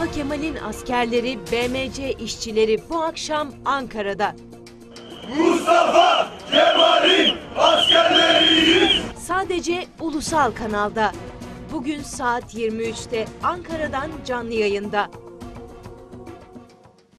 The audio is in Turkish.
Mustafa Kemal'in askerleri, BMC işçileri bu akşam Ankara'da. Mustafa Kemal'in askerleriyiz. Sadece ulusal kanalda. Bugün saat 23'te Ankara'dan canlı yayında.